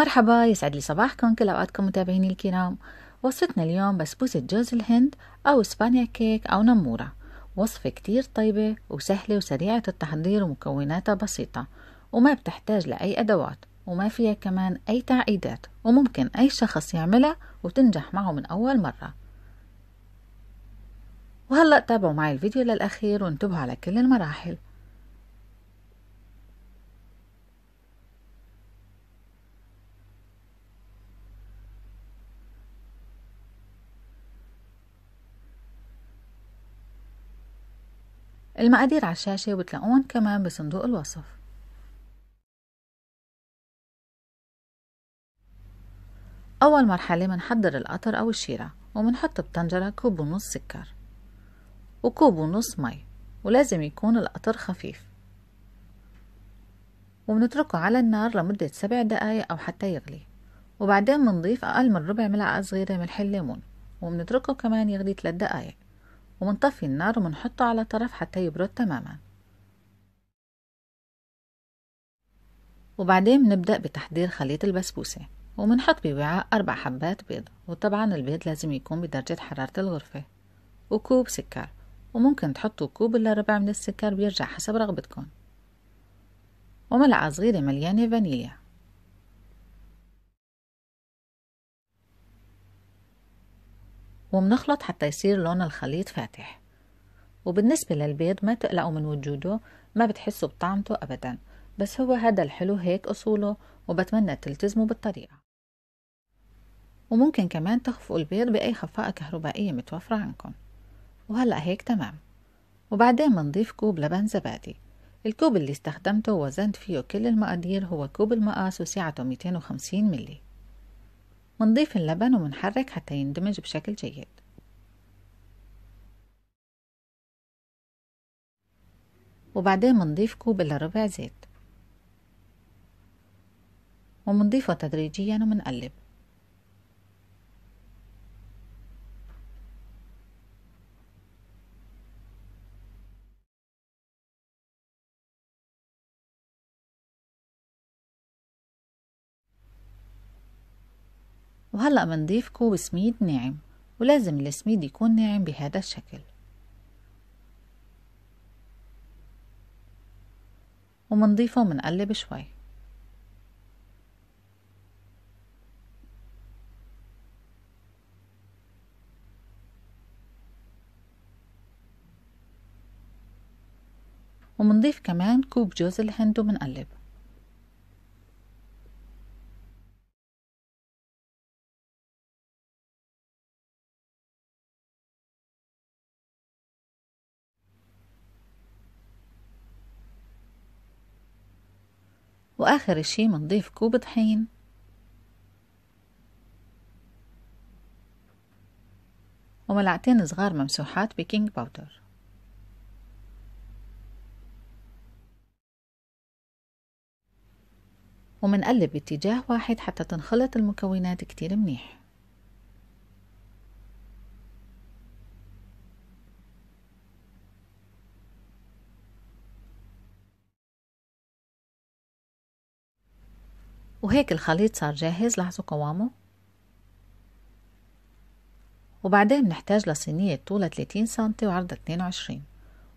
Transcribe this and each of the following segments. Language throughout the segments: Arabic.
مرحبا يسعد لي صباحكم كل أوقاتكم متابعيني الكرام. وصفتنا اليوم بسبوسة جوز الهند أو إسبانيا كيك أو نمورة. وصفة كتير طيبة وسهلة وسريعة التحضير ومكوناتها بسيطة. وما بتحتاج لأي أدوات وما فيها كمان أي تعقيدات. وممكن أي شخص يعملها وتنجح معه من أول مرة. وهلأ تابعوا معي الفيديو للأخير وانتبهوا على كل المراحل. المقادير على الشاشة وبتلاقون كمان بصندوق الوصف. أول مرحلة منحضر القطر أو الشيرة ومنحط بطنجرة كوب ونص سكر وكوب ونص مي ولازم يكون القطر خفيف. وبنتركه على النار لمدة سبع دقايق أو حتى يغلي. وبعدين بنضيف أقل من ربع ملعقة صغيرة ملح الليمون وبنتركه كمان يغلي ثلاث دقايق. ومنطفي النار ومنحطه على طرف حتى يبرد تماما. وبعدين بنبدأ بتحضير خليط البسبوسة ومنحط بوعاء أربع حبات بيض وطبعا البيض لازم يكون بدرجة حرارة الغرفة وكوب سكر وممكن تحطوا كوب إلا ربع من السكر بيرجع حسب رغبتكم. وملعقة صغيرة مليانة فانيليا. ومنخلط حتى يصير لون الخليط فاتح. وبالنسبة للبيض ما تقلقوا من وجوده ما بتحسوا بطعمته أبدا. بس هو هذا الحلو هيك أصوله وبتمنى تلتزموا بالطريقة. وممكن كمان تخفقوا البيض بأي خفاقة كهربائية متوفرة عندكم. وهلأ هيك تمام. وبعدين منضيف كوب لبن زبادي. الكوب اللي استخدمته ووزنت فيه كل المقادير هو كوب المقاس وسعته 250 ملي منضيف اللبن ومنحرك حتى يندمج بشكل جيد. وبعدين منضيف كوب إلا ربع زيت. ومنضيفه تدريجيا ومنقلب. وهلأ بنضيف كوب سميد ناعم ولازم السميد يكون ناعم بهذا الشكل. ومنضيفه ومنقلب شوي. ومنضيف كمان كوب جوز الهند ومنقلب وآخر شي منضيف كوب طحين. وملعقتين صغار ممسوحات baking powder. ومنقلب باتجاه واحد حتى تنخلط المكونات كتير منيح. وهيك الخليط صار جاهز. لاحظوا قوامه. وبعدين بنحتاج لصينية طولها 30 سنتي وعرضها 22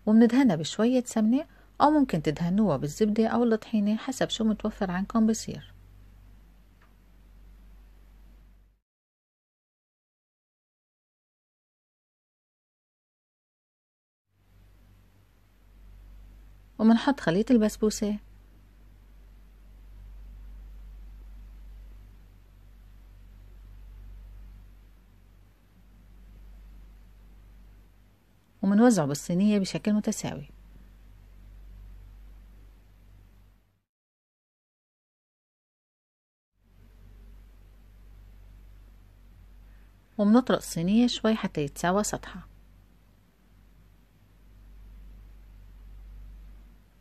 وبندهنها بشوية سمنة أو ممكن تدهنوها بالزبدة أو الطحينة حسب شو متوفر عندكم بصير ومنحط خليط البسبوسة. ومنوزعه بالصينية بشكل متساوي. ومنطرق الصينية شوي حتى يتساوى سطحها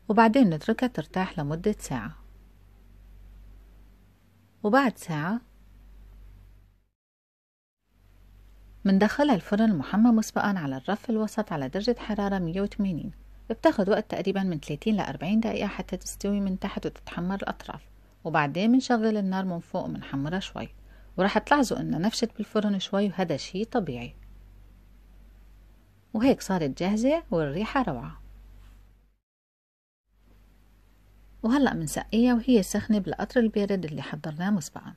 وبعدين نتركها ترتاح لمدة ساعة. وبعد ساعة مندخلها الفرن المحمى مسبقا على الرف الوسط على درجة حرارة 180 بتاخد وقت تقريبا من 30 ل 40 دقيقة حتى تستوي من تحت وتتحمر الأطراف وبعدين بنشغل النار من فوق ومنحمرها شوي. ورح تلاحظوا انها نفشت بالفرن شوي وهذا شي طبيعي. وهيك صارت جاهزة والريحة روعة. وهلأ منسقيها وهي سخنة بالقطر البارد اللي حضرناه مسبقا.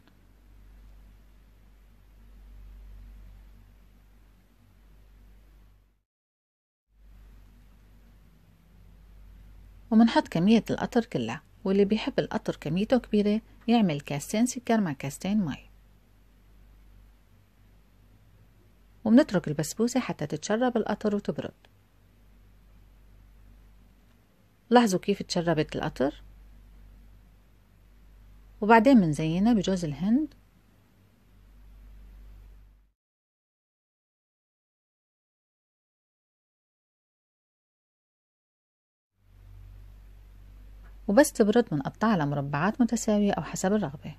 ومنحط كمية القطر كلها واللي بيحب القطر كميته كبيرة يعمل كاستين سكر مع كاستين مي. وبنترك البسبوسة حتى تتشرب القطر وتبرد. لاحظوا كيف تشربت القطر وبعدين منزينها بجوز الهند. وبس تبرد بنقطعها لمربعات متساوية أو حسب الرغبة.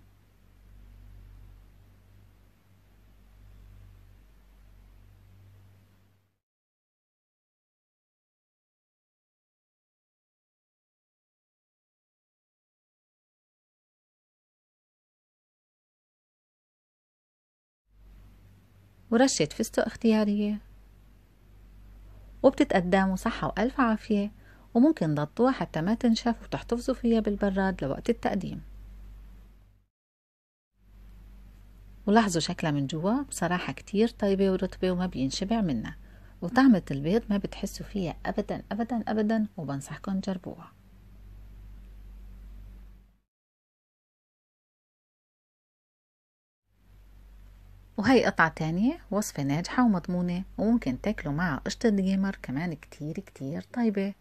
ورشة فستق اختيارية. وبتتقدم وصحة وألف عافية. وممكن تغطوها حتى ما تنشف وتحتفظوا فيها بالبراد لوقت التقديم. ولاحظوا شكلها من جوا بصراحة كتير طيبة ورطبة وما بينشبع منها وطعمة البيض ما بتحسوا فيها أبدا أبدا أبدا وبنصحكم تجربوها. وهي قطعة تانية وصفة ناجحة ومضمونة وممكن تاكلوا معها قشطة جيمر كمان كتير كتير طيبة.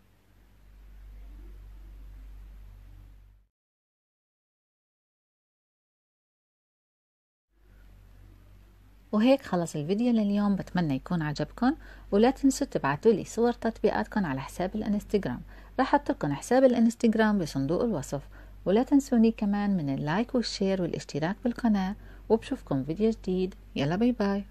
وهيك خلص الفيديو لليوم. بتمنى يكون عجبكم ولا تنسوا تبعتوا لي صور تطبيقاتكم على حساب الانستغرام. راح أحط لكم حساب الانستغرام بصندوق الوصف. ولا تنسوني كمان من ال like وال share والاشتراك بالقناة. وبشوفكم فيديو جديد. يلا باي باي.